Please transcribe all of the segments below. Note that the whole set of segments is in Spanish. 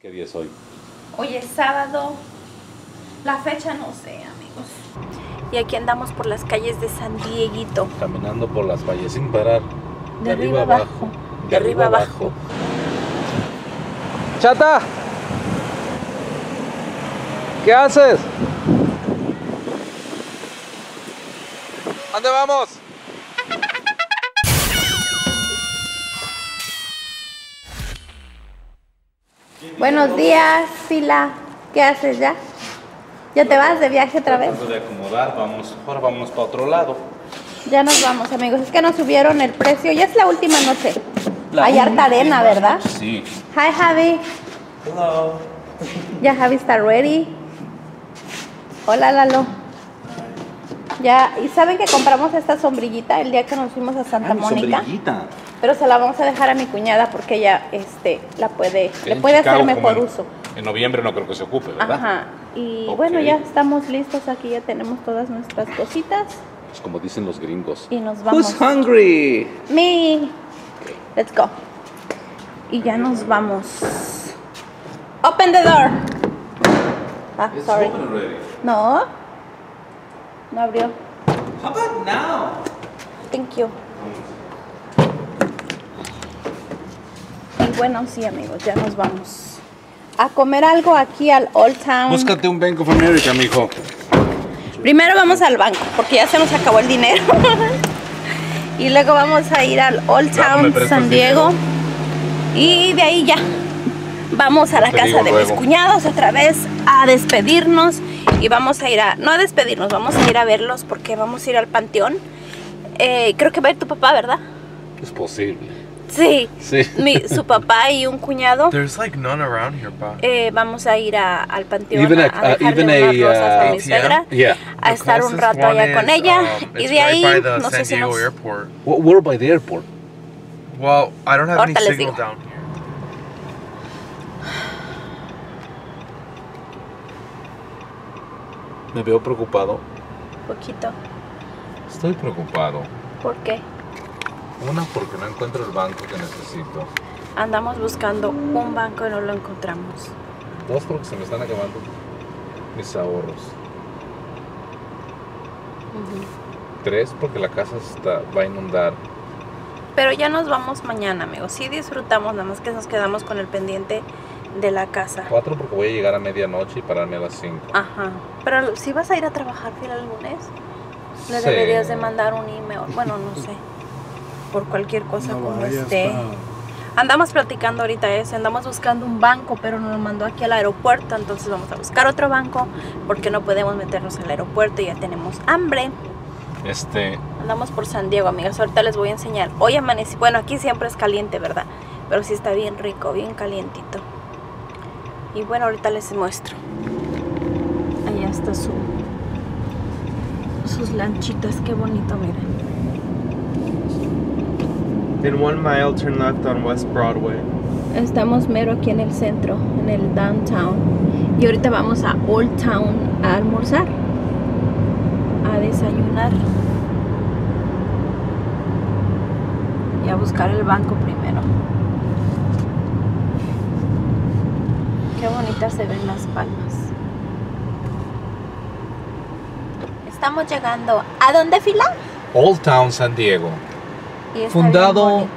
¿Qué día es hoy? Hoy es sábado. La fecha no sé, amigos. Y aquí andamos por las calles de San Dieguito. Caminando por las valles sin parar. De, arriba abajo. De arriba abajo. ¡Chata! ¿Qué haces? ¿Dónde vamos? Buenos días, Fila. ¿Qué haces ya? ¿Ya te vas de viaje otra vez? De acomodar, vamos, ahora para otro lado. Ya nos vamos, amigos. Es que nos subieron el precio. Ya es la última noche. La Hay harta arena, ¿verdad? Sí. Hi, Javi. Hello. Ya Javi está ready. Hola, Lalo. Ya, y saben que compramos esta sombrillita el día que nos fuimos a Santa Mónica. Sombrillita. Pero se la vamos a dejar a mi cuñada porque ella este, la puede, le puede Chicago, hacer mejor en- uso. En noviembre no creo que se ocupe, ¿verdad? Ajá. Y bueno, ya estamos listos aquí, ya tenemos todas nuestras cositas Es como dicen los gringos. y nos vamos. hungry? Me. Let's go. Y ya nos vamos. Open the door. Ah, sorry. No. No abrió. How about now? Thank you. Bueno, sí, amigos, ya nos vamos a comer algo aquí al Old Town. Búscate un Bank of America, mijo. Primero vamos al banco, porque ya se nos acabó el dinero. y luego vamos a ir al Old Town San Diego. dinero. Y de ahí ya vamos a la Te casa de luego. mis cuñados otra vez a despedirnos. Y vamos a ir a, no a despedirnos, vamos a ir a verlos porque vamos a ir al panteón. Eh, creo que va a ir tu papá, ¿verdad? Es posible. Sí. Sí. Mi- su papá y un cuñado. There's like none around here, Pa. eh, vamos a ir a- al panteón Even a, a- a uh, dejarle even a, unas rosas a uh, mi suegra. Yeah. a estar un rato allá one con is, ella um, y de ahí right no sé si nos airport. What, we're by the airport. Well, I don't have any Ahorita les signal down here. Me veo preocupado. poquito. Estoy preocupado. ¿Por qué? Una, porque no encuentro el banco que necesito. Andamos buscando un banco y no lo encontramos. Dos, porque se me están acabando mis ahorros. Tres, porque la casa está, va a inundar. Pero ya nos vamos mañana, amigos. Sí disfrutamos, nada más que nos quedamos con el pendiente de la casa. Cuatro, porque voy a llegar a medianoche y pararme a las cinco. Ajá. Pero si vas a ir a trabajar Phil, el lunes, le Sí. deberías de mandar un email. Bueno, no sé. Por cualquier cosa como esté. Andamos platicando ahorita eso, andamos buscando un banco, pero nos lo mandó aquí al aeropuerto, entonces vamos a buscar otro banco porque no podemos meternos al aeropuerto, ya tenemos hambre. Este, Andamos por San Diego, amigas. Ahorita les voy a enseñar. Hoy amanecí. Bueno, aquí siempre es caliente, ¿verdad? Pero sí está bien rico, bien calientito. Y bueno, ahorita les muestro. Allá está su. Sus lanchitas, qué bonito, miren. In one mile, turn left on West Broadway. Estamos mero aquí en el centro, en el downtown. Y ahorita vamos a Old Town a almorzar, a desayunar y a buscar el banco primero. Qué bonitas se ven las palmas. Estamos llegando. ¿A dónde fila? Old Town San Diego. Y está Fundado- bien.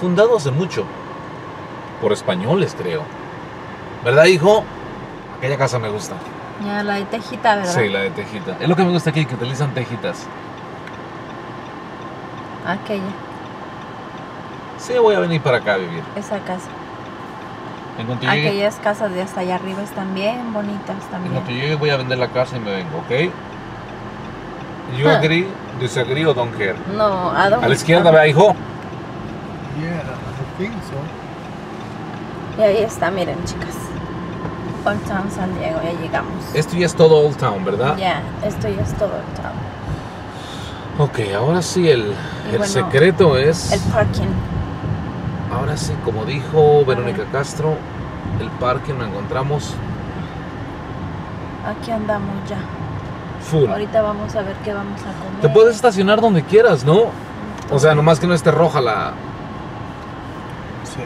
Fundado hace mucho. Por españoles, creo. ¿Verdad, hijo? Aquella casa me gusta. Ya, la de tejita, ¿verdad? Sí, la de tejita. Es lo que me gusta aquí, que utilizan tejitas. Aquella, Sí, voy a venir para acá a vivir. esa casa. En llegue, Aquellas casas de hasta allá arriba están bien bonitas en también. cuanto llegue voy a vender la casa y me vengo, ¿ok? You agree, disagree o don't care? No, ¿a dónde? A la izquierda, vea, hijo. Yeah, I think so. Y ahí está, miren, chicas. Old Town San Diego, ya llegamos. Esto ya es todo Old Town, ¿verdad? Ya, esto ya es todo Old Town. Ok, ahora sí, el, el bueno, secreto es... El parking. Ahora sí, como dijo Verónica Castro, el parque lo encontramos Aquí andamos ya. Full. Ahorita vamos a ver qué vamos a comer. Te puedes estacionar donde quieras, ¿no? O sea, nomás que no esté roja la... Sí.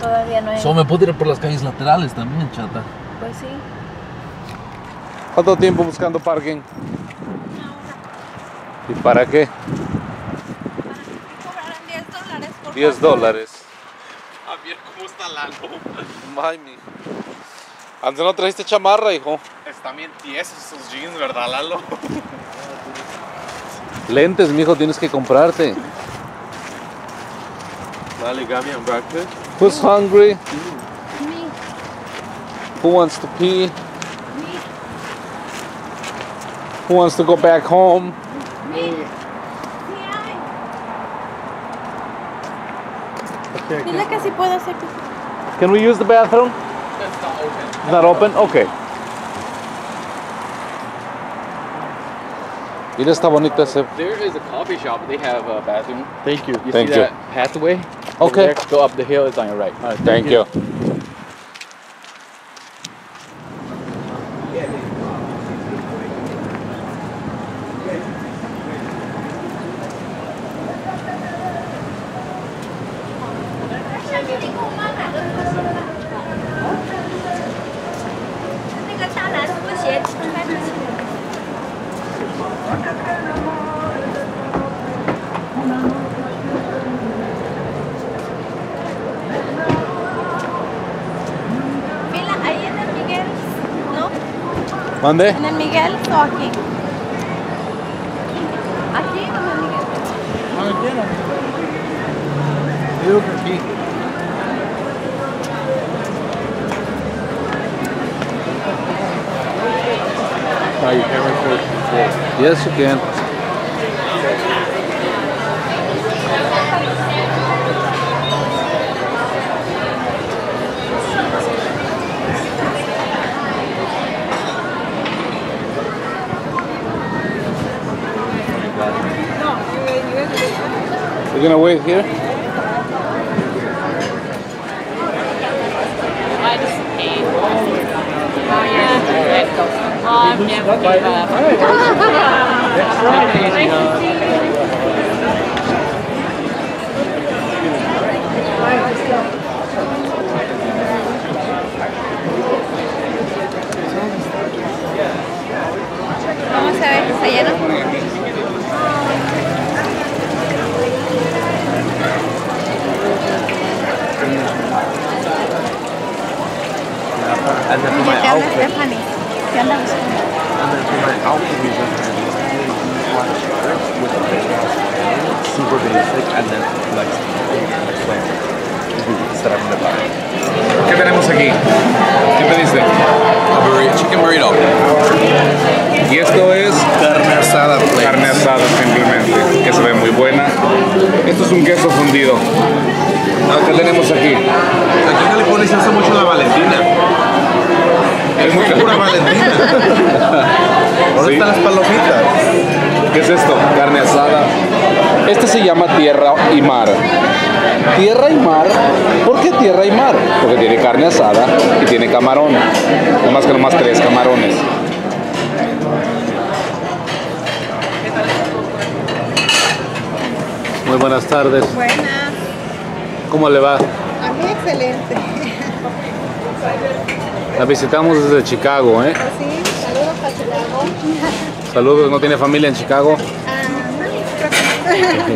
Todavía no hay. Solo me puedo ir por las calles laterales también, chata. Pues sí. ¿Cuánto tiempo buscando parking? ¿Y para qué? Cobrarán 10 dólares por 10 dólares. A ver cómo está Lalo. Ay, mi. Antes no trajiste chamarra, hijo. Están bien tiesos esos jeans, ¿verdad, Lalo? Lentes, mijo, tienes que comprarte. Me on breakfast? Who's hungry? Me, Who wants to pee? me, Who wants to go back home? me. Dile que sí puedo hacer. Can we use the bathroom? That's not open. It's not open? Okay. Mira, está bonito ese. There is a coffee shop. They have a bathroom. Thank you. You Thank see you. that pathway? Okay. there, go up the hill. It's on your right. Thank you. Mira, ¿Mande? ¿En el Miguel o aquí? Aquí o en el Miguel. Yo creo que aquí. Oh, you can record before. Yes, you can. You're gonna wait here? I just paid. Oh yeah. Oh, I've never gave up. Vamos a ver, ¿está lleno? And then for my Te habla outfit, Stephanie. ¿Qué anda buscando? and then for my outfit, we just have these black shirts with a big ass band, super basic, and then like like boots that I'm gonna buy. ¿Qué tenemos aquí? ¿Qué pediste? A burrito, chicken burrito. Y esto es Carne asada, please. carne asada simplemente, que se ve muy buena. Esto es un queso fundido. ¿Qué tenemos aquí? Aquí en California se hace mucho la Valentina. Es muy Pura Valentina. ¿Dónde Sí. están las palomitas? ¿Qué es esto? Carne asada. Este se llama tierra y mar. Tierra y mar. ¿Por qué tierra y mar? Porque tiene carne asada y tiene camarón. No más que nomás tres camarones. Muy buenas tardes. Buenas, ¿Cómo le va? a mí excelente. La visitamos desde Chicago, ¿eh? Sí, saludos a Chicago. Saludos, ¿no tiene familia en Chicago? Ah, no, creo que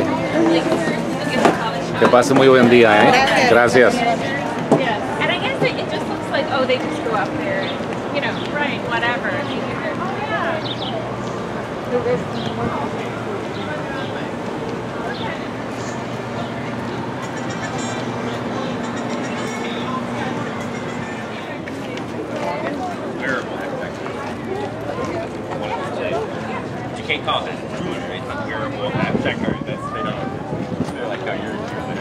no. Que pase muy buen día, ¿eh? Gracias. Yeah. Call it jewelry. It's not wearable at checker. That's they don't. They're like how you're jewelry.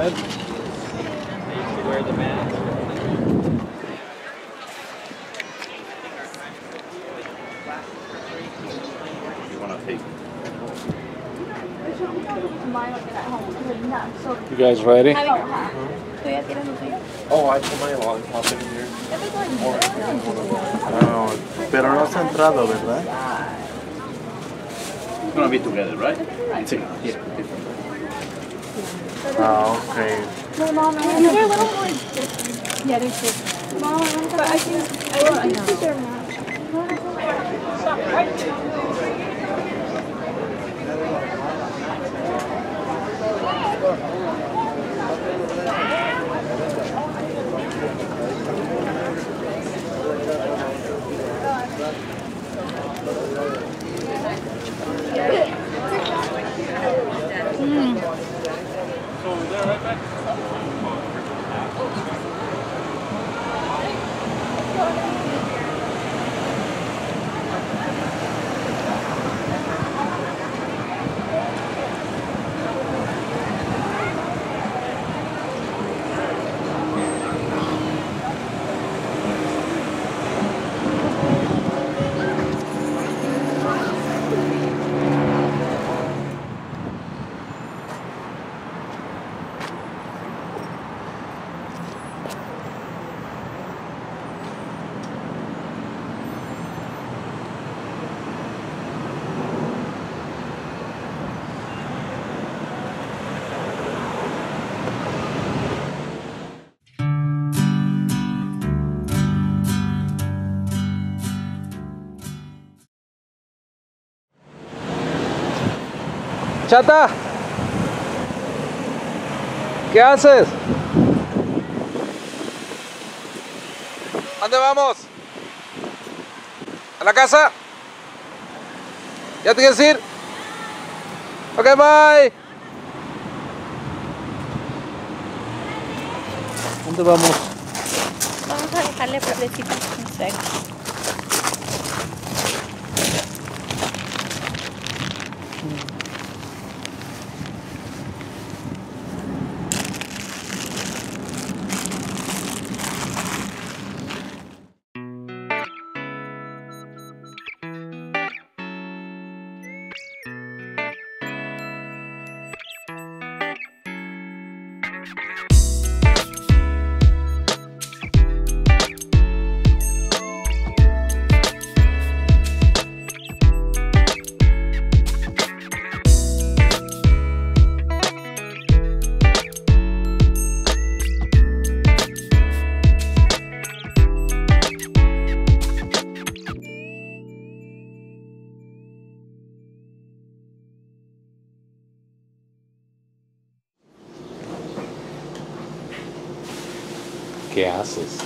Wear the mask. You want to take You guys ready? ¿Tú ya tienes lo tuyo? Oh, I put my lollipop in here. No, pero no has entrado, ¿verdad? It's gonna be together, right? It's in, yeah. Ah, ok. They're a little more different. Yeah, they're different. Mom, but I think I think they're Mm. Chata, ¿qué haces? ¿A ¿Dónde vamos? ¿A la casa? ¿Ya te quieres ir? Ok, bye. ¿Dónde vamos? Vamos a dejarle pueblecitos haces?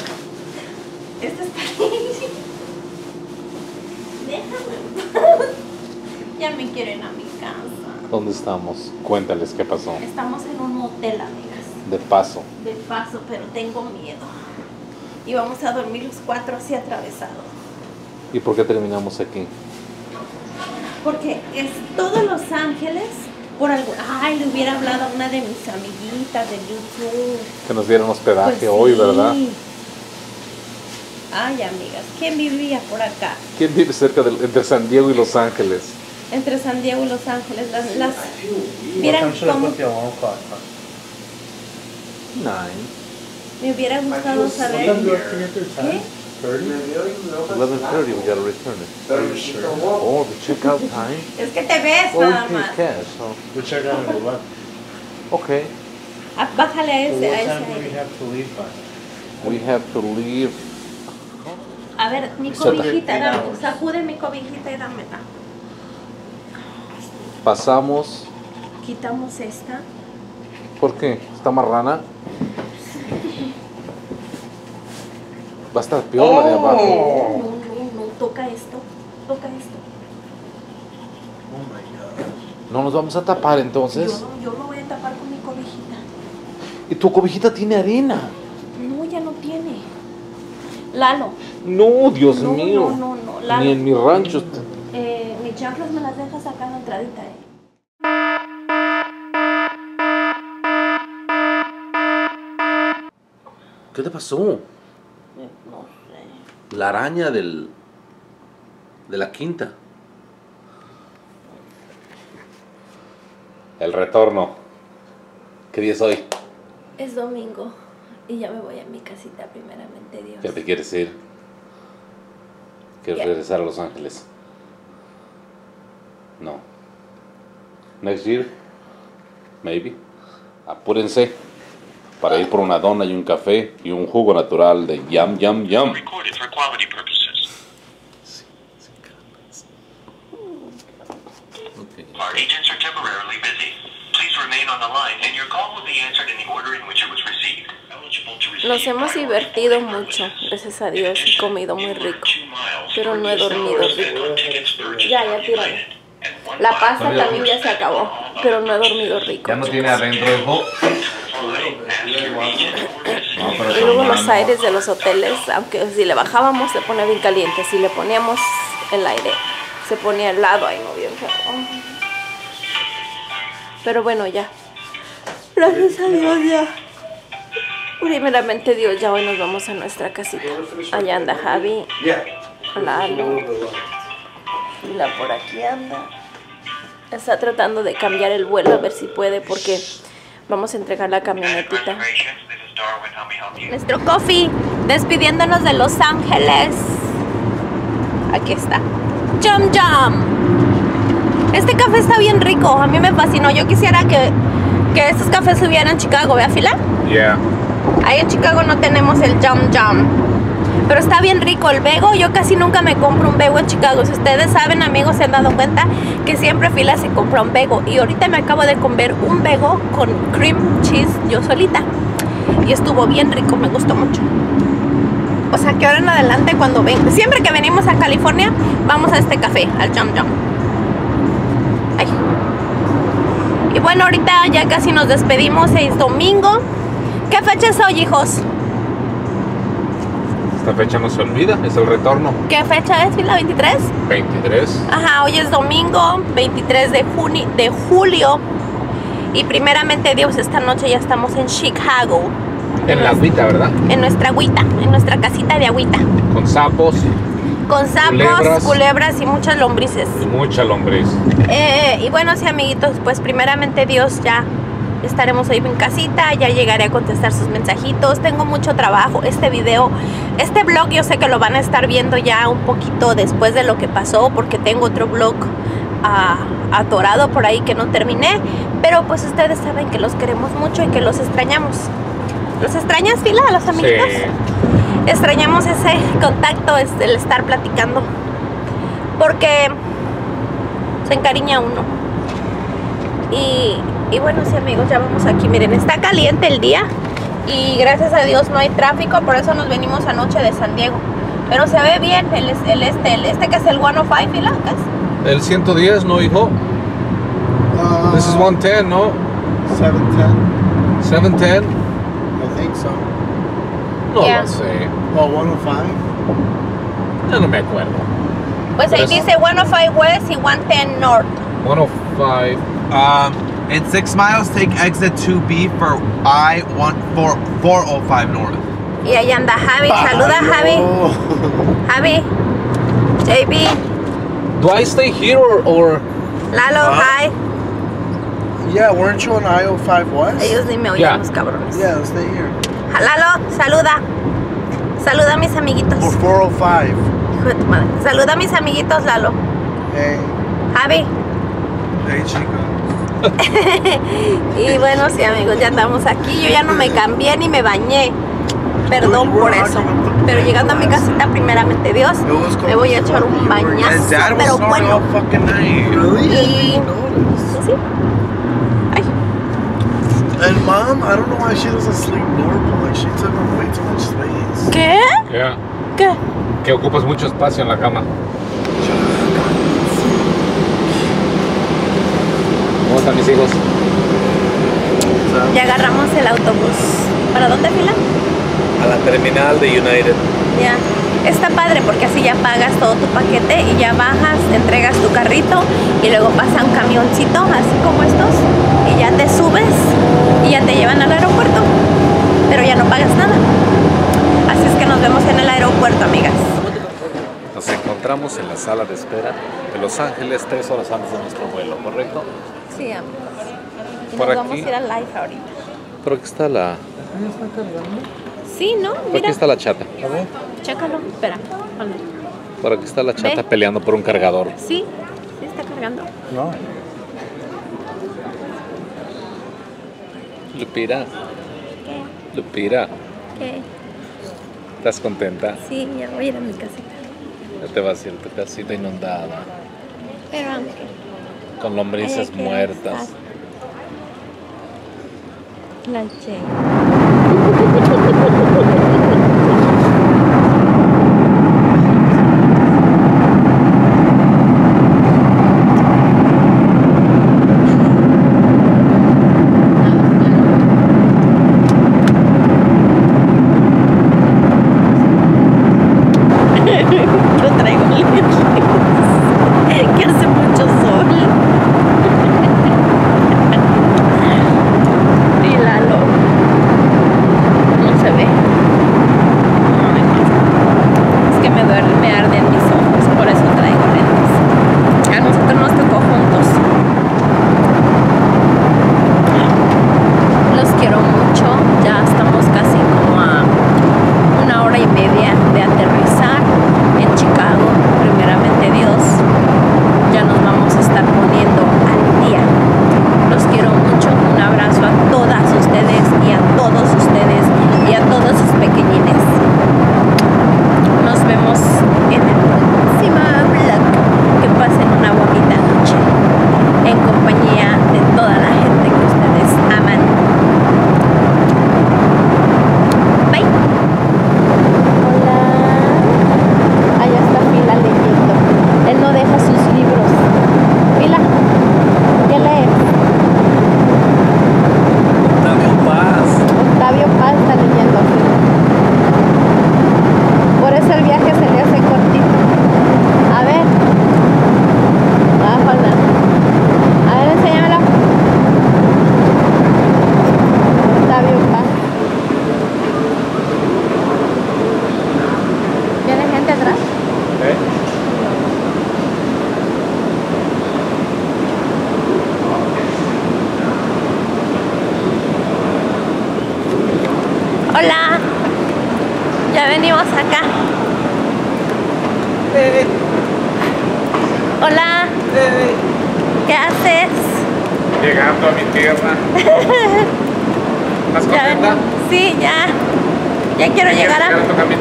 Esto está Déjame. ya me quieren a mi casa. ¿Dónde estamos? Cuéntales qué pasó. Estamos en un motel, amigas. De paso. De paso, pero tengo miedo. Y vamos a dormir los cuatro así atravesados. ¿Y por qué terminamos aquí? Porque es todos Los Ángeles por algo. Ay, le hubiera hablado a una de mis amiguitas de YouTube. Que nos dieron hospedaje Pues hoy, sí. ¿verdad? Ay, amigas, ¿quién vivía por acá? ¿Quién vive cerca de entre San Diego y Los Ángeles? Entre San Diego y Los Ángeles, las, las I cómo? Nine. me hubiera gustado saber. do I have to get there? Ten? Thirty? 11.30 we gotta return it. Are you sure? Oh, the checkout time? Es que te ves Oh, we nada pay más. cash, so. We check out at. Okay. Ah, Bájale a So ese, a what ese. time do we have to leave by? We have to leave. A ver, mi cobijita, dame, sacude mi cobijita y dámela. Pasamos. Quitamos esta. ¿Por qué? ¿Está marrana? Va a estar peor la de abajo. No, no, no, toca esto, toca esto. Oh my god. No nos vamos a tapar Yo entonces. no, yo lo voy a tapar con mi cobijita. Y tu cobijita tiene arena. No, ya no tiene. Lalo, No, Dios No, mío. no, no, no, Lalo. Ni en mi rancho. eh, mis chanclas me las dejas acá en la entradita, eh. ¿Qué te pasó? la araña del, de la quinta. El retorno. ¿Qué día es hoy? Es domingo y ya me voy a mi casita primeramente, Dios. ¿Qué te quieres ir? ¿Quieres regresar a Los Ángeles? No. Next year? Maybe. Apúrense para ir por una dona y un café y un jugo natural de yum yum yum. Recorded for quality purposes. Our agents are temporarily busy. Please remain on the line and your call will be answered in the order in which it was received. Eligible to receive Nos hemos divertido mucho, gracias a Dios, y comido muy rico. Pero no he dormido rico. Ya, ya, one La pasta también ya se acabó, pero no he dormido rico. Ya no tiene adentro Y luego los aires de los hoteles, aunque si le bajábamos se pone bien caliente, si le poníamos el aire se ponía helado, ay no bien feo. Pero bueno, ya. Gracias a Dios ya. Primeramente Dios, ya hoy nos vamos a nuestra casita. Allá anda Javi, Lalo, y la por aquí anda. Está tratando de cambiar el vuelo a ver si puede porque vamos a entregar la camionetita. Nuestro coffee, despidiéndonos de Los Ángeles. Aquí está. Jum Jum. Este café está bien rico, a mí me fascinó. Yo quisiera que, que estos cafés estuvieran en Chicago, ¿vea fila? Yeah. Ahí en Chicago no tenemos el Jum Jum. Pero está bien rico el bego. Yo casi nunca me compro un bego en Chicago. Si ustedes saben, amigos, se han dado cuenta que siempre fila se compra un bego. Y ahorita me acabo de comer un bego con cream cheese yo solita. Y estuvo bien rico, me gustó mucho. O sea que ahora en adelante cuando ven, siempre que venimos a California, vamos a este café, al Jum Jum. Ay. Y bueno, ahorita ya casi nos despedimos, es domingo. ¿Qué fecha es hoy, hijos? Esta fecha no se olvida, es el retorno. ¿Qué fecha es, Fila? ¿23? 23. Ajá, hoy es domingo, 23 de, juni- de julio. Y primeramente Dios, esta noche ya estamos en Chicago. En la agüita, ¿verdad? En nuestra agüita, en nuestra casita de agüita. Con sapos Con sapos, Culebras. culebras, y muchas lombrices. y mucha lombriz. Eh, y bueno, sí, amiguitos, pues primeramente Dios ya estaremos hoy en casita, ya llegaré a contestar sus mensajitos. Tengo mucho trabajo. Este video, este blog, yo sé que lo van a estar viendo ya un poquito después de lo que pasó, porque tengo otro blog ah, atorado por ahí que no terminé. Pero pues ustedes saben que los queremos mucho y que los extrañamos. ¿Los extrañas, Fila, a los amiguitos? extrañamos ese contacto, el estar platicando. Porque se encariña uno. Y, y bueno, sí amigos, ya vamos aquí. Miren, está caliente el día. Y gracias a Dios no hay tráfico, por eso nos venimos anoche de San Diego. Pero se ve bien el, el este, el este que es el 105, ¿y. El 110, ¿no, hijo? Uh, This is 110, ¿no? 710, 710. I think so. No Yeah. lo sé. Oh, 105? Ya no me acuerdo. Pues ahí Pero dice 105 West y 110 North. 105. Um, in six miles, take exit 2B for I one four four oh five north. Y ahí anda Javi. Ah, saluda Javi. Javi. JB. Do I stay here or, or Lalo, hi. Yeah, weren't you on I-05 West? Ellos ni me oyen Ya. los cabrones. Yeah, stay here. Lalo, saluda. Saluda a mis amiguitos. Or 405. Hijo de tu madre. Saluda a mis amiguitos, Lalo. Hey. Javi. Hey, chico. Y bueno, sí, amigos, ya andamos aquí. Yo ya no me cambié ni me bañé. Perdón por eso. Pero llegando a mi casita, primeramente Dios, me voy a echar un And bañazo, pero bueno. Y-. Sí. And mom, I don't know why she doesn't sleep normal. Like she took up way too much space. ¿Qué? Yeah. ¿Qué? que ocupas mucho espacio en la cama? ¿Cómo están mis hijos? Ya agarramos el autobús. ¿Para dónde, Fila? A la terminal de United. Ya. Está padre porque así ya pagas todo tu paquete y ya bajas, entregas tu carrito y luego pasa un camioncito, así como estos, y ya te subes y ya te llevan al aeropuerto. Pero ya no pagas nada. Así es que nos vemos en el aeropuerto, amigas. Nos encontramos en la sala de espera de Los Ángeles tres horas antes de nuestro vuelo, ¿correcto? Sí, amigos. Y Por nos vamos aquí. a ir al live ahorita. Pero aquí está la. Sí, ¿no? Por aquí Mira, está la chata. chécalo. Espera. Por aquí está la chata Ve. peleando por un cargador. Sí, sí está cargando. No. Lupira, ¿Qué? Lupira, ¿Qué? ¿estás contenta? Sí, ya voy a ir a mi casita. Ya te vas a ir a tu casita inundada, Pero aunque. Con lombrices muertas.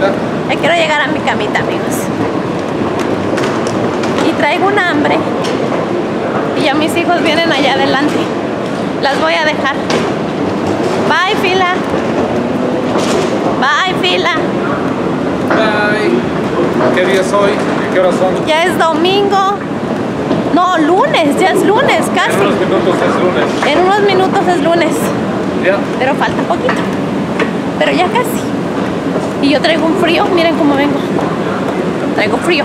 Camita? ya quiero llegar a mi camita, amigos. Y traigo un hambre. Y ya mis hijos vienen allá adelante. Las voy a dejar. Bye, fila. Bye, fila. Bye. ¿Qué día es hoy? ¿Qué horas son? Ya es domingo. No, lunes, ya es lunes, En casi. unos minutos es lunes. En unos minutos es lunes. ¿Ya? Pero falta poquito. Pero ya casi. Y yo traigo un frío, miren cómo vengo. Traigo frío.